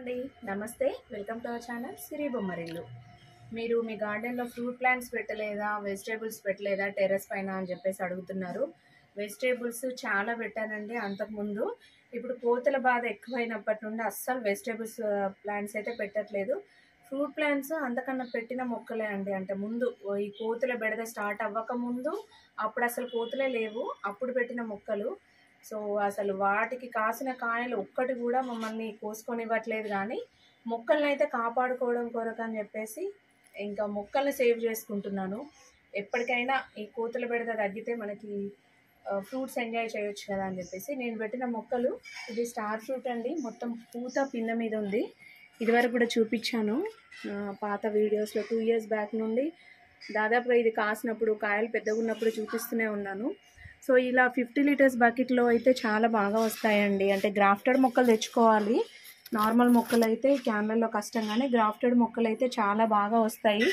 అండి. నమస్తే. Welcome to our channel Siri Bommarillu. మీరు మీ గార్డెన్లో ఫ్రూట్ ప్లాంట్స్ పెట్టలేదా? వెజిటేబుల్స్ పెట్టలేదా? టెర్రస్ పైన అని చెప్పేసి అడుగుతున్నారు. వెజిటేబుల్స్ చాలా పెట్టానండి అంతకుముందు. ఇప్పుడు కోతుల బాధ ఎక్కువైనప్పటి నుండి అస్సలు వెజిటేబుల్స్ ప్లాంట్స్ అయితే పెట్టట్లేదు. ఫ్రూట్ ప్లాంట్స్ అంతకన్నా పెట్టిన మొక్కలే అండి. అంటే ముందు ఈ కోతుల బెడద స్టార్ట్ అవ్వక ముందు అప్పుడు అసలు కోతులే లేవు. అప్పుడు పెట్టిన మొక్కలు సో అసలు వాటికి కాసిన కాయలు ఒక్కటి కూడా మమ్మల్ని కోసుకొని ఇవ్వట్లేదు కానీ మొక్కల్ని అయితే కాపాడుకోవడం కొరకు అని చెప్పేసి ఇంకా మొక్కల్ని సేవ్ చేసుకుంటున్నాను. ఎప్పటికైనా ఈ కోతుల బెడద తగ్గితే మనకి ఫ్రూట్స్ ఎంజాయ్ చేయొచ్చు కదా అని చెప్పేసి నేను పెట్టిన మొక్కలు ఇది స్టార్ ఫ్రూట్ అండి. మొత్తం పూత పింద మీద ఉంది. ఇదివరకు కూడా చూపించాను పాత వీడియోస్లో టూ ఇయర్స్ బ్యాక్ నుండి. దాదాపుగా ఇది కాసినప్పుడు కాయలు పెద్దగా ఉన్నప్పుడు చూపిస్తూనే ఉన్నాను. సో ఇలా ఫిఫ్టీ లీటర్స్ బకెట్లో అయితే చాలా బాగా వస్తాయండి. అంటే గ్రాఫ్టెడ్ మొక్కలు తెచ్చుకోవాలి. నార్మల్ మొక్కలు అయితే క్యాన్లలో కష్టంగానే గ్రాఫ్టెడ్ మొక్కలు అయితే చాలా బాగా వస్తాయి.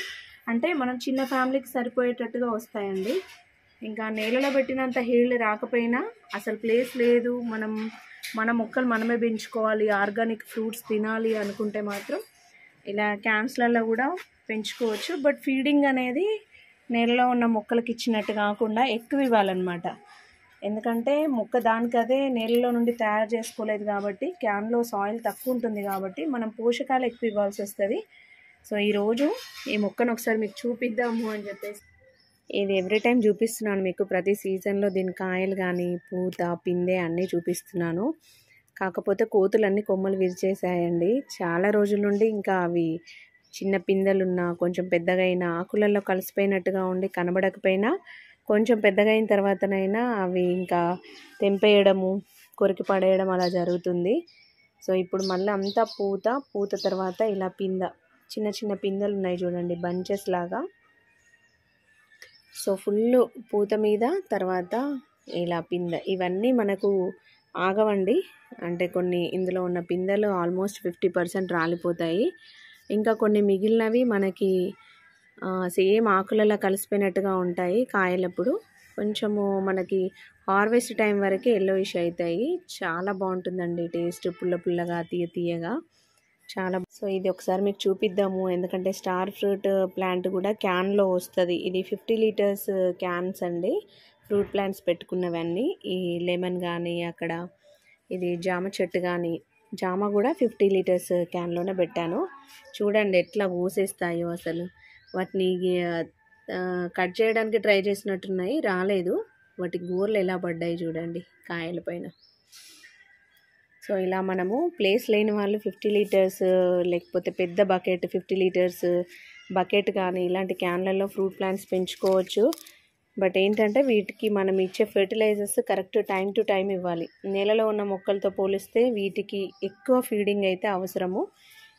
అంటే మనం చిన్న ఫ్యామిలీకి సరిపోయేటట్టుగా వస్తాయండి. ఇంకా నేలలో పెట్టినంత హీల్డ్ రాకపోయినా అసలు ప్లేస్ లేదు. మనం మన మొక్కలు మనమే పెంచుకోవాలి. ఆర్గానిక్ ఫ్రూట్స్ తినాలి అనుకుంటే మాత్రం ఇలా క్యాన్స్లలో కూడా పెంచుకోవచ్చు. బట్ ఫీడింగ్ అనేది నేలలో ఉన్న మొక్కలకి ఇచ్చినట్టు కాకుండా ఎక్కువ ఇవ్వాలన్నమాట. ఎందుకంటే మొక్క దానికదే నేలలో నుండి తయారు చేసుకోలేదు కాబట్టి క్యాన్లో సాయిల్ తక్కువ ఉంటుంది కాబట్టి మనం పోషకాలు ఎక్కువ ఇవ్వాల్సి వస్తుంది. సో ఈరోజు ఈ మొక్కను ఒకసారి మీకు చూపిద్దాము అని చెప్పేసి. ఇది ఎవ్రీ టైం చూపిస్తున్నాను మీకు. ప్రతి సీజన్లో దీని కాయలు కానీ పూత పిందె అన్నీ చూపిస్తున్నాను. కాకపోతే కోతులన్నీ కొమ్మలు విరిచేసాయండి చాలా రోజుల నుండి ఇంకా అవి చిన్న పిందెలున్నా కొంచెం పెద్దగా ఆకులలో కలిసిపోయినట్టుగా ఉండి కనబడకపోయినా కొంచెం పెద్దగైన తర్వాతనైనా అవి ఇంకా తెంపేయడము కొరికి పడేయడం అలా జరుగుతుంది. సో ఇప్పుడు మళ్ళీ అంతా పూత పూత తర్వాత ఇలా పింద చిన్న చిన్న పిందెలు ఉన్నాయి చూడండి బంచెస్ లాగా. సో ఫుల్ పూత మీద తర్వాత ఇలా పింద ఇవన్నీ మనకు ఆగవండి. అంటే కొన్ని ఇందులో ఉన్న పిందెలు ఆల్మోస్ట్ ఫిఫ్టీ పర్సెంట్ రాలిపోతాయి. ఇంకా కొన్ని మిగిలినవి మనకి సేమ్ ఆకులలో కలిసిపోయినట్టుగా ఉంటాయి కాయలప్పుడు. కొంచెము మనకి హార్వెస్ట్ టైం వరకే ఎల్లోయిష్ అవుతాయి చాలా బాగుంటుందండి టేస్ట్ పుల్ల పుల్లగా తీయ తీయగా. చాలా సో ఇది ఒకసారి మీకు చూపిద్దాము. ఎందుకంటే స్టార్ ఫ్రూట్ ప్లాంట్ కూడా క్యాన్లో వస్తుంది. ఇది ఫిఫ్టీ లీటర్స్ క్యాన్స్ అండి. ఫ్రూట్ ప్లాంట్స్ పెట్టుకున్నవన్నీ. ఈ లెమన్ కానీ అక్కడ ఇది జామ చెట్టు కానీ జామ కూడా ఫిఫ్టీ లీటర్స్ క్యాన్లోనే పెట్టాను. చూడండి ఎట్లా ఊసేస్తాయో అసలు. వాటిని కట్ చేయడానికి ట్రై చేసినట్టున్నాయి రాలేదు. వాటి గోర్లు ఎలా పడ్డాయి చూడండి కాయల పైన. సో ఇలా మనము ప్లేస్ లేని వాళ్ళు ఫిఫ్టీ లీటర్స్ లేకపోతే పెద్ద బకెట్ ఫిఫ్టీ లీటర్స్ బకెట్ కానీ ఇలాంటి క్యాన్లలో ఫ్రూట్ ప్లాంట్స్ పెంచుకోవచ్చు. బట్ ఏంటంటే వీటికి మనం ఇచ్చే fertilisers correct time to time ఇవ్వాలి. నేలలో ఉన్న మొక్కలతో పోలిస్తే వీటికి ఎక్కువ ఫీడింగ్ అయితే అవసరము.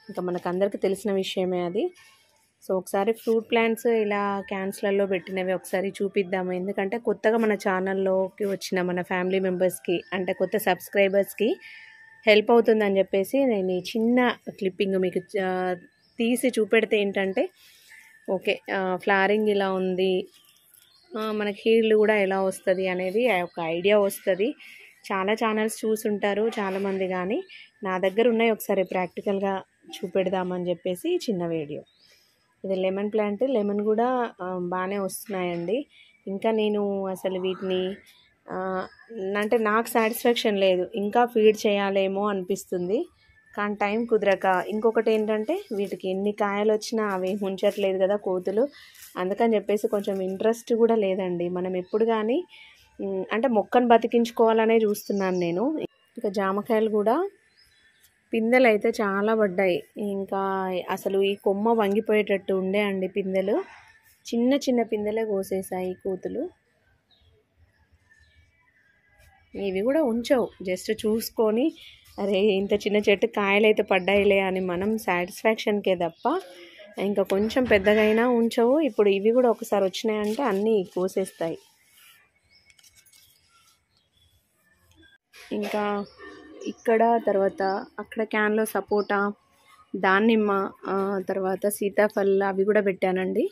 ఇంకా మనకు అందరికీ తెలిసిన విషయమే అది. సో ఒకసారి ఫ్రూట్ ప్లాంట్స్ ఇలా క్యాన్స్లలో పెట్టినవి ఒకసారి చూపిద్దాము. ఎందుకంటే కొత్తగా మన ఛానల్లోకి వచ్చిన మన ఫ్యామిలీ మెంబర్స్కి అంటే కొత్త సబ్స్క్రైబర్స్కి హెల్ప్ అవుతుందని చెప్పేసి నేను ఈ చిన్న క్లిప్పింగ్ మీకు తీసి చూపెడితే ఏంటంటే ఓకే ఫ్లారింగ్ ఇలా ఉంది. మనకి హీల్డ్ కూడా ఎలా వస్తుంది అనేది ఒక ఐడియా వస్తుంది. చాలా ఛానల్స్ చూసుంటారు చాలామంది కానీ నా దగ్గర ఉన్నాయి ఒకసారి ప్రాక్టికల్గా చూపెడదామని చెప్పేసి చిన్న వీడియో ఇది లెమన్ ప్లాంట్ లెమన్ కూడా బాగానే వస్తున్నాయండి. ఇంకా నేను అసలు వీటిని అంటే నాకు సాటిస్ఫాక్షన్ లేదు. ఇంకా ఫీడ్ చేయాలేమో అనిపిస్తుంది. కానీ టైం కుదరక. ఇంకొకటి ఏంటంటే వీటికి ఎన్ని కాయలు వచ్చినా అవి ఉంచట్లేదు కదా కోతులు. అందుకని చెప్పేసి కొంచెం ఇంట్రెస్ట్ కూడా లేదండి. మనం ఎప్పుడు కానీ అంటే మొక్కను బతికించుకోవాలనే చూస్తున్నాను నేను. ఇంకా జామకాయలు కూడా పిందెలు అయితే చాలా పడ్డాయి. ఇంకా అసలు ఈ కొమ్మ వంగిపోయేటట్టు ఉండే అండి పిందెలు. చిన్న చిన్న పిందెలే కోసేసాయి కోతులు. ఇవి కూడా ఉంచవు. జస్ట్ చూసుకొని అరే ఇంత చిన్న చెట్టు కాయలు అయితే పడ్డాయిలే అని మనం సాటిస్ఫాక్షన్కే తప్ప ఇంకా కొంచెం పెద్దగైనా ఉంచవు. ఇప్పుడు ఇవి కూడా ఒకసారి వచ్చినాయంటే అన్నీ కోసేస్తాయి. ఇంకా ఇక్కడ తర్వాత అక్కడ క్యాన్లో సపోటా దానిమ్మ తర్వాత సీతాఫల్ అవి కూడా పెట్టానండి.